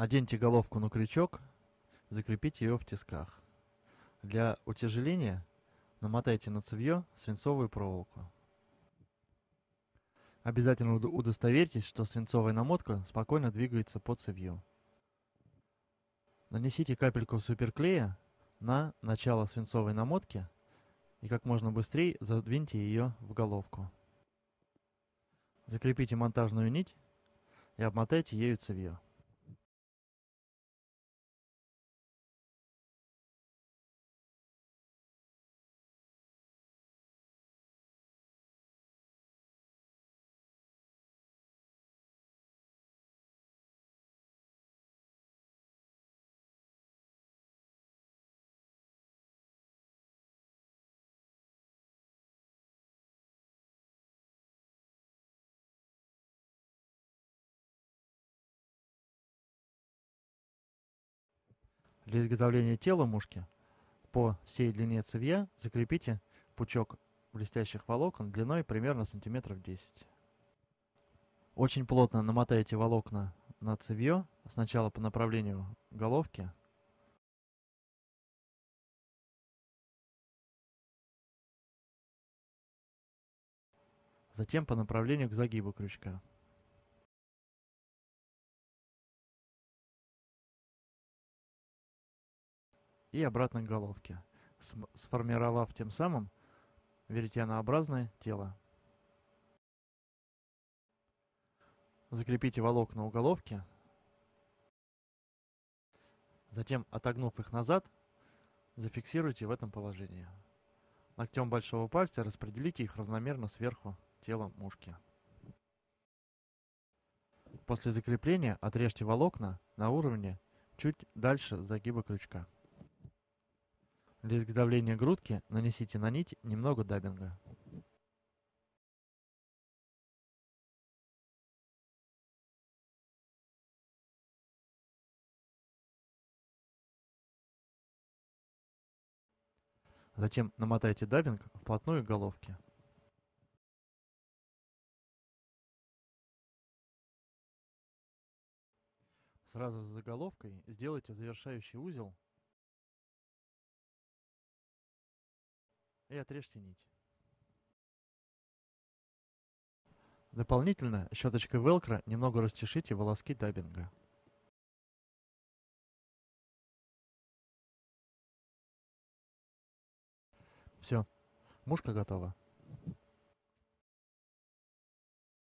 Оденьте головку на крючок, закрепите ее в тисках. Для утяжеления намотайте на цевье свинцовую проволоку. Обязательно удостоверьтесь, что свинцовая намотка спокойно двигается по цевью. Нанесите капельку суперклея на начало свинцовой намотки и как можно быстрее задвиньте ее в головку. Закрепите монтажную нить и обмотайте ею цевье. Для изготовления тела мушки по всей длине цевья закрепите пучок блестящих волокон длиной примерно сантиметров 10. Очень плотно намотайте волокна на цевье, сначала по направлению головки, затем по направлению к загибу крючка. И обратно к головке, сформировав тем самым веретенообразное тело. Закрепите волокна у головки, затем, отогнув их назад, зафиксируйте в этом положении. Ногтем большого пальца распределите их равномерно сверху тела мушки. После закрепления отрежьте волокна на уровне чуть дальше загиба крючка. Для изготовления грудки нанесите на нить немного даббинга. Затем намотайте даббинг вплотную к головке. Сразу за заголовкой сделайте завершающий узел и отрежьте нить. Дополнительно щеточкой велкро немного расчешите волоски даббинга. Все, мушка готова.